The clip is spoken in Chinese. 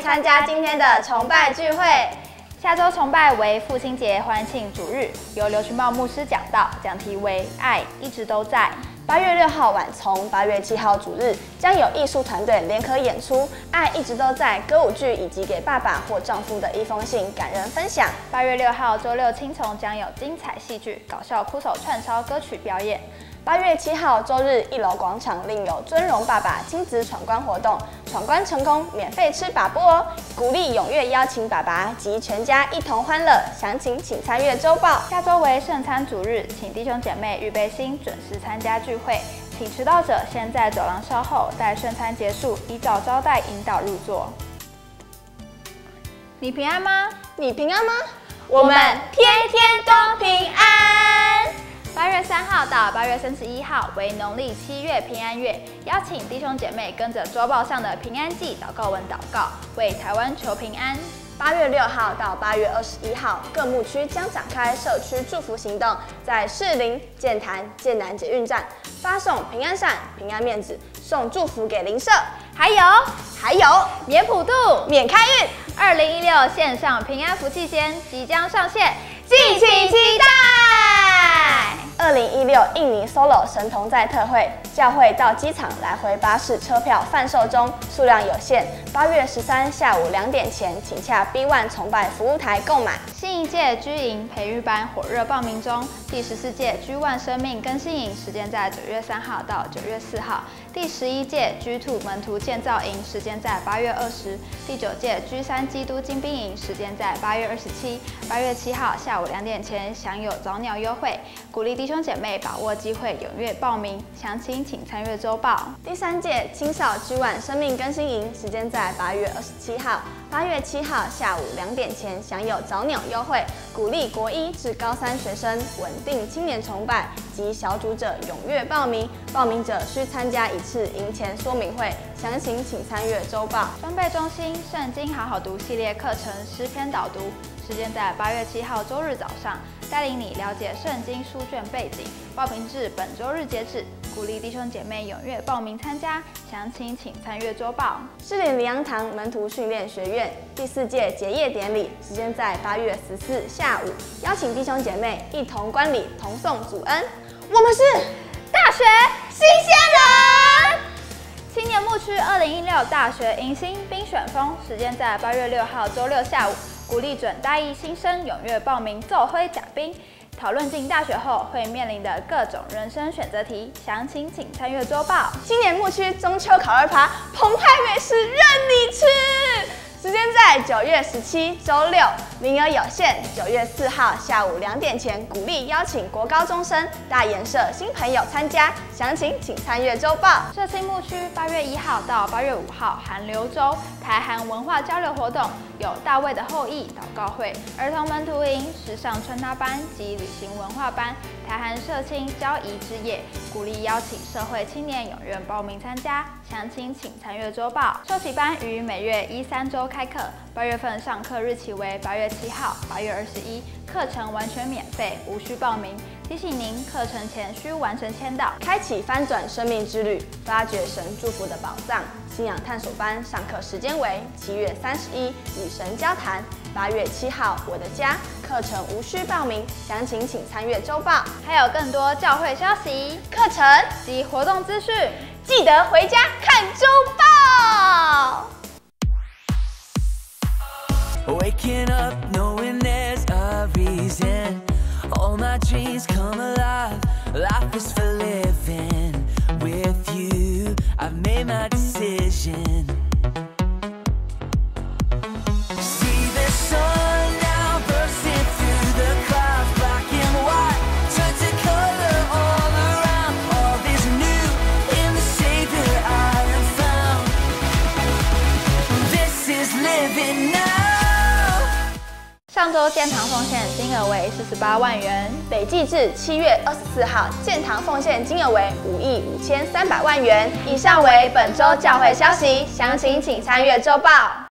参加今天的崇拜聚会。下周崇拜为父亲节欢庆主日，由刘群茂牧师讲道，讲题为“爱一直都在”。八月六号晚从八月七号主日将有艺术团队联合演出《爱一直都在》歌舞剧，以及给爸爸或丈夫的一封信感人分享。八月六号周六青虫将有精彩戏剧、搞笑哭手串烧歌曲表演。八月七号周日，一楼广场另有尊荣爸爸亲子闯关活动，闯关成功免费吃把波哦！鼓励踊跃邀请爸爸及全家一同欢乐，详情请参阅周报。下周为圣餐主日，请弟兄姐妹预备心，准时参加聚会。请迟到者先在走廊稍后，待圣餐结束，依照招待引导入座。你平安吗？你平安吗？我们天天都平安。到八月三十一号为农历七月平安月，邀请弟兄姐妹跟着周报上的平安记祷告文祷告，为台湾求平安。八月六号到八月二十一号，各牧区将展开社区祝福行动，在士林、建潭、建南捷运站发送平安扇、平安面子，送祝福给邻舍。还有还有免普渡、免开运，二零一六线上平安福气间即将上线，敬请。六印尼 solo 神童在特惠教会到机场来回巴士车票贩售中，数量有限。八月十三下午两点前，请洽 B One 崇拜服务台购买。新一届居营培育班火热报名中，第十四届居 One 生命更新营时间在九月三号到九月四号，第十一届居 Two 门徒建造营时间在八月二十，第九届居三基督精兵营时间在八月二十七。八月七号下午两点前享有早鸟优惠，鼓励。弟兄姐妹把握机会，踊跃报名，详情请参阅周报。第三届青少居晚生命更新营时间在八月二十七号，八月七号下午两点前享有早鸟优惠，鼓励国一至高三学生稳定青年崇拜及小组者踊跃报名。报名者需参加一次营前说明会，详情请参阅周报。装备中心圣经好好读系列课程诗篇导读。时间在八月七号周日早上，带领你了解圣经书卷背景。报名至本周日截止，鼓励弟兄姐妹踊跃报名参加。详情请参阅周报。士林灵阳堂门徒训练学院第四届结业典礼，时间在八月十四下午，邀请弟兄姐妹一同观礼，同颂主恩。我们是大学新鲜人。青年牧区二零一六大学迎新冰选风，时间在八月六号周六下午。鼓励准大一新生踊跃报名做灰甲兵，讨论进大学后会面临的各种人生选择题。详情请参阅周报。今年牧区中秋烤肉趴，澎湃美食任你吃。时间在九月十七周六，名额有限。九月四号下午两点前，鼓励邀请国高中生、大研社新朋友参加。详情请参阅周报。社青牧区八月一号到八月五号，韩流周台韩文化交流活动有大卫的后裔祷告会、儿童门徒营、时尚穿搭班及旅行文化班、台韩社青交谊之夜，鼓励邀请社会青年踊跃报名参加。详情请参阅周报。受启班于每月一三周。开课，八月份上课日期为八月七号、八月二十一，课程完全免费，无需报名。提醒您，课程前需完成签到。开启翻转生命之旅，发掘神祝福的宝藏。信仰探索班上课时间为七月三十一，与神交谈。八月七号，我的家课程无需报名，详情请参阅周报。还有更多教会消息、课程及活动资讯，记得回家看周报。waking up knowing there's a reason. All my dreams come alive, life is for living. With you, I've made my decision. See the sun now the clouds. Black and white, to color all around. All is new in the savior I have found. This is living now. 上周建堂奉献金额为四十八万元，累计至七月二十四号，建堂奉献金额为五亿五千三百万元。以上为本周教会消息，详情请参阅周报。